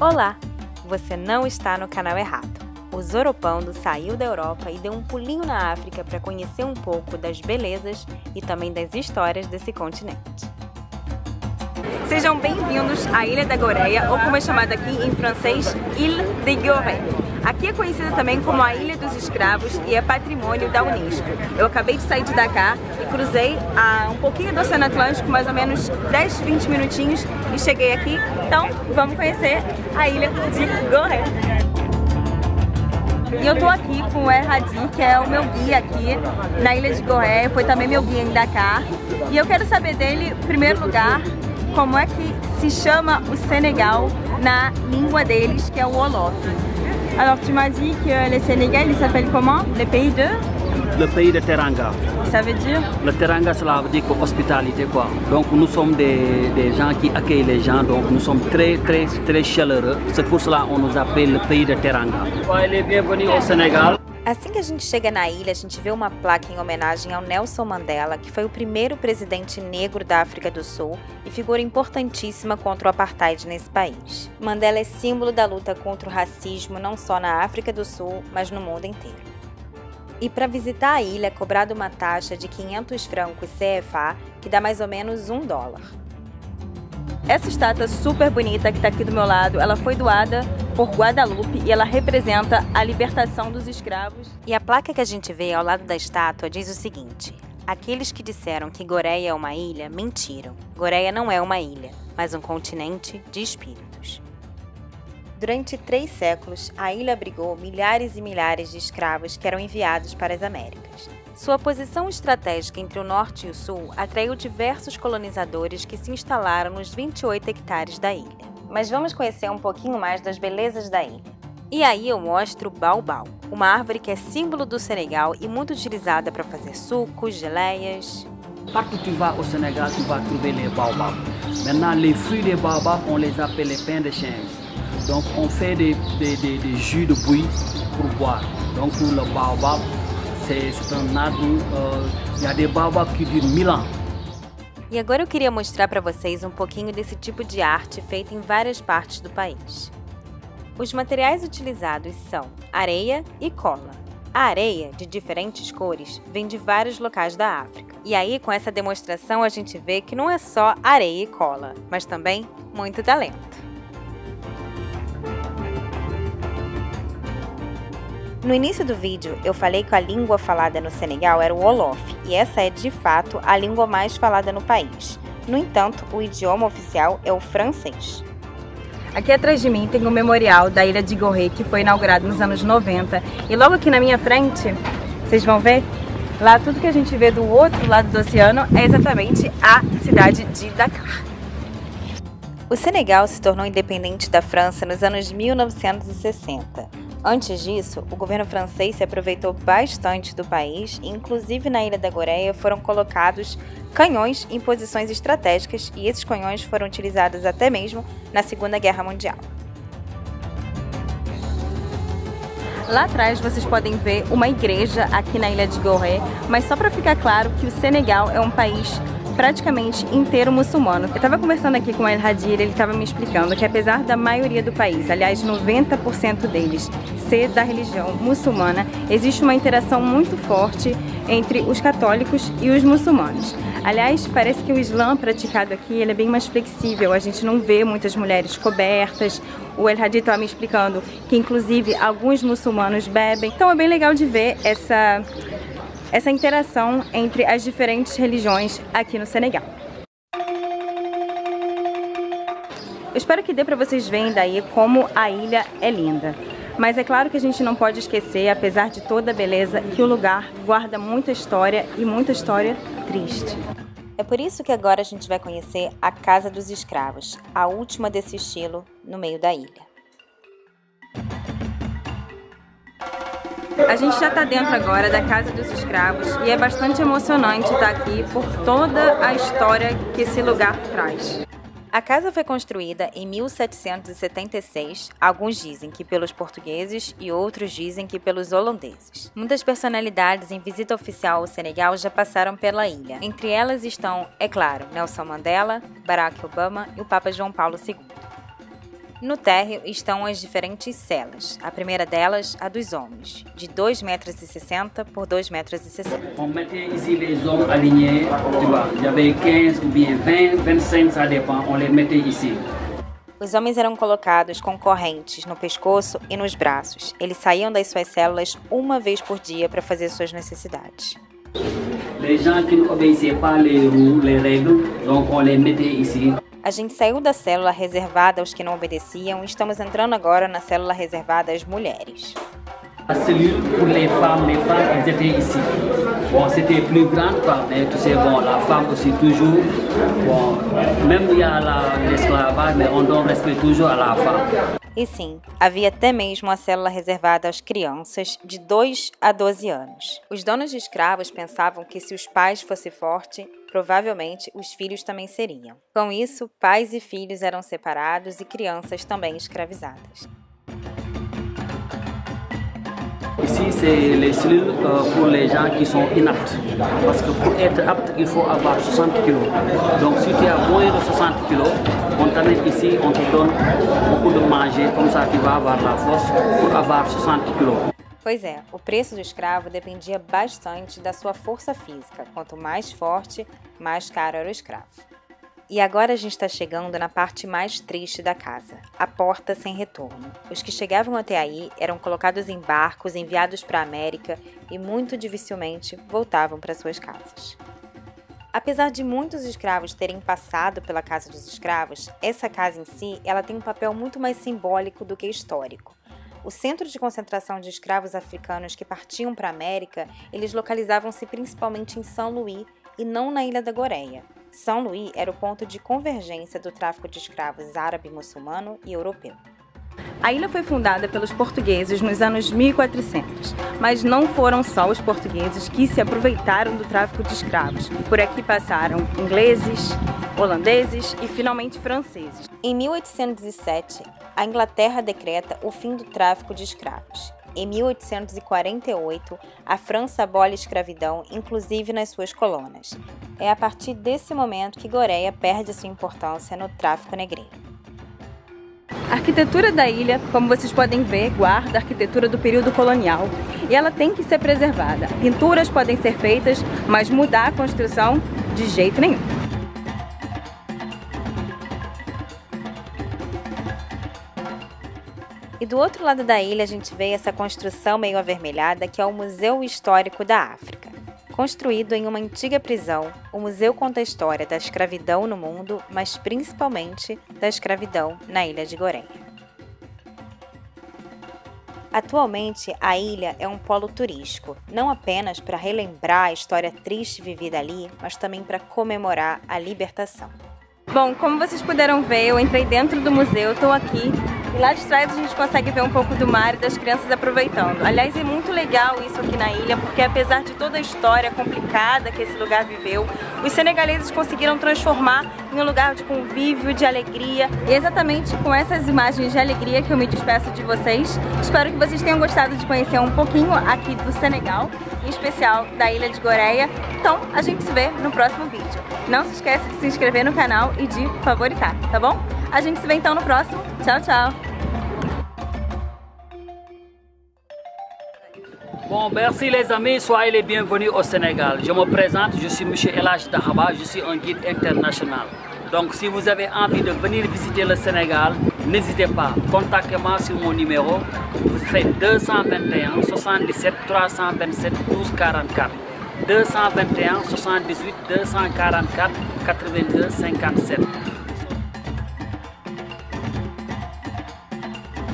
Olá! Você não está no canal errado. O Zoropando saiu da Europa e deu um pulinho na África para conhecer um pouco das belezas e também das histórias desse continente. Sejam bem-vindos à Ilha da Goreia, ou como é chamada aqui em francês, Ile de Gorée. Aqui é conhecida também como a Ilha dos Escravos e é patrimônio da Unesco. Eu acabei de sair de Dakar e cruzei a um pouquinho do Oceano Atlântico, mais ou menos 10, 20 minutinhos, e cheguei aqui. Então, vamos conhecer a Ilha de Gorée. E eu tô aqui com o Erhadi, que é o meu guia aqui na Ilha de Gorée, foi também meu guia em Dakar. E eu quero saber dele, em primeiro lugar, como é que se chama o Senegal na língua deles, que é o Wolof. Alors tu m'as dit que le Sénégal, il s'appelle comment? Le pays de? Le pays de Teranga. Ça veut dire? Le Teranga, cela veut dire que hospitalité quoi. Donc nous sommes des, des gens qui accueillent les gens, donc nous sommes très très très chaleureux. C'est pour cela qu'on nous appelle le pays de Teranga. Soyez bienvenus au Sénégal. Assim que a gente chega na ilha, a gente vê uma placa em homenagem ao Nelson Mandela, que foi o primeiro presidente negro da África do Sul e figura importantíssima contra o apartheid nesse país. Mandela é símbolo da luta contra o racismo não só na África do Sul, mas no mundo inteiro. E para visitar a ilha é cobrada uma taxa de 500 francos CFA, que dá mais ou menos um dólar. Essa estátua super bonita que está aqui do meu lado, ela foi doada por Guadalupe e ela representa a libertação dos escravos. E a placa que a gente vê ao lado da estátua diz o seguinte: Aqueles que disseram que Goreia é uma ilha mentiram. Goreia não é uma ilha, mas um continente de espíritos. Durante três séculos, a ilha abrigou milhares e milhares de escravos que eram enviados para as Américas. Sua posição estratégica entre o norte e o sul atraiu diversos colonizadores que se instalaram nos 28 hectares da ilha. Mas vamos conhecer um pouquinho mais das belezas da ilha. E aí eu mostro o baobau, uma árvore que é símbolo do Senegal e muito utilizada para fazer sucos, geleias. Partout tu vas au Sénégal, tu vas trouver les baobabs. Maintenant, les fruits des baobabs, on les appelle les pains de chêne. Donc, on fait des, des, des, des jus de buis pour boire. Donc, le baobab, c'est y a des baobabs qui durent mille ans. E agora eu queria mostrar para vocês um pouquinho desse tipo de arte feita em várias partes do país. Os materiais utilizados são areia e cola. A areia, de diferentes cores, vem de vários locais da África. E aí, com essa demonstração, a gente vê que não é só areia e cola, mas também muito talento. No início do vídeo, eu falei que a língua falada no Senegal era o Wolof, e essa é de fato a língua mais falada no país. No entanto, o idioma oficial é o francês. Aqui atrás de mim tem o memorial da Ilha de Gorée, que foi inaugurado nos anos 90. E logo aqui na minha frente, vocês vão ver, lá tudo que a gente vê do outro lado do oceano é exatamente a cidade de Dakar. O Senegal se tornou independente da França nos anos 1960. Antes disso, o governo francês se aproveitou bastante do país e, inclusive na Ilha da Goreia, foram colocados canhões em posições estratégicas e esses canhões foram utilizados até mesmo na Segunda Guerra Mundial. Lá atrás vocês podem ver uma igreja aqui na ilha de Gorée, mas só para ficar claro que o Senegal é um país praticamente inteiro muçulmano. Eu estava conversando aqui com El Hadir, ele estava me explicando que apesar da maioria do país, aliás 90% deles, ser da religião muçulmana, existe uma interação muito forte entre os católicos e os muçulmanos. Aliás, parece que o Islã praticado aqui ele é bem mais flexível, a gente não vê muitas mulheres cobertas. O El Hadid estava me explicando que inclusive alguns muçulmanos bebem. Então é bem legal de ver essa essa interação entre as diferentes religiões aqui no Senegal. Eu espero que dê para vocês verem daí como a ilha é linda. Mas é claro que a gente não pode esquecer, apesar de toda a beleza, que o lugar guarda muita história e muita história triste. É por isso que agora a gente vai conhecer a Casa dos Escravos, a última desse estilo no meio da ilha. A gente já está dentro agora da Casa dos Escravos e é bastante emocionante estar aqui por toda a história que esse lugar traz. A casa foi construída em 1776. Alguns dizem que pelos portugueses e outros dizem que pelos holandeses. Muitas personalidades em visita oficial ao Senegal já passaram pela ilha. Entre elas estão, é claro, Nelson Mandela, Barack Obama e o Papa João Paulo II. No térreo estão as diferentes celas. A primeira delas, a dos homens, de 2,60 metros por 2,60 metros. On mettait ici les hommes alignés, tu vois, il y avait 15 ou bien 20, 25, ça dépend, on les mettait ici. Os homens eram colocados com correntes no pescoço e nos braços. Eles saíam das suas células uma vez por dia para fazer suas necessidades. Les gens qui n'obéissaient pas les, les règles, donc on les mettait ici. A gente saiu da célula reservada aos que não obedeciam e estamos entrando agora na célula reservada às mulheres. La cellule pour les femmes, les femmes. Bon, c'était plus grande, mais tu sais, bon, la femme aussi toujours, bon, même il y a l'esclavage, mais on donne respect toujours à la femme. E sim, havia até mesmo a célula reservada às crianças de 2 a 12 anos. Os donos de escravos pensavam que se os pais fossem fortes, provavelmente os filhos também seriam. Com isso, pais e filhos eram separados e crianças também escravizadas. Ici, c'est les cellules euh, pour les gens qui sont inaptes. Parce que pour être apte, il faut avoir 60 kg. Donc si tu as moins de 60 kg, on t'amène ici, on te donne beaucoup de manger, comme ça tu vas avoir la force pour avoir 60 kg. Pois é, o preço do escravo dependia bastante da sua força física. Quanto mais forte, mais caro era o escravo. E agora a gente está chegando na parte mais triste da casa, a porta sem retorno. Os que chegavam até aí eram colocados em barcos enviados para a América e muito dificilmente voltavam para suas casas. Apesar de muitos escravos terem passado pela casa dos escravos, essa casa em si, ela tem um papel muito mais simbólico do que histórico. O centro de concentração de escravos africanos que partiam para a América, eles localizavam-se principalmente em São Luís e não na Ilha da Goreia. São Luís era o ponto de convergência do tráfico de escravos árabe-muçulmano e europeu. A ilha foi fundada pelos portugueses nos anos 1400, mas não foram só os portugueses que se aproveitaram do tráfico de escravos. Por aqui passaram ingleses, holandeses e finalmente franceses. Em 1807, a Inglaterra decreta o fim do tráfico de escravos. Em 1848, a França abole a escravidão, inclusive nas suas colônias. É a partir desse momento que Goreia perde sua importância no tráfico negreiro. A arquitetura da ilha, como vocês podem ver, guarda a arquitetura do período colonial e ela tem que ser preservada. Pinturas podem ser feitas, mas mudar a construção de jeito nenhum. Do outro lado da ilha a gente vê essa construção meio avermelhada que é o Museu Histórico da África. Construído em uma antiga prisão, o museu conta a história da escravidão no mundo, mas principalmente da escravidão na ilha de Goreia. Atualmente, a ilha é um polo turístico, não apenas para relembrar a história triste vivida ali, mas também para comemorar a libertação. Bom, como vocês puderam ver, eu entrei dentro do museu, estou aqui lá de trás a gente consegue ver um pouco do mar e das crianças aproveitando. Aliás, é muito legal isso aqui na ilha, porque apesar de toda a história complicada que esse lugar viveu, os senegaleses conseguiram transformar em um lugar de convívio, de alegria. E é exatamente com essas imagens de alegria que eu me despeço de vocês. Espero que vocês tenham gostado de conhecer um pouquinho aqui do Senegal, em especial da ilha de Goreia. Então, a gente se vê no próximo vídeo. Não se esqueça de se inscrever no canal e de favoritar, tá bom? A gente se vê então no próximo. Tchau, tchau! Bon, merci les amis, soyez les bienvenus au Sénégal. Je me présente, je suis M. Elage Dahaba, je suis un guide international. Donc si vous avez envie de venir visiter le Sénégal, n'hésitez pas, contactez-moi sur mon numéro, vous faites 221 77 327 12 44. 221 78 244 82 57.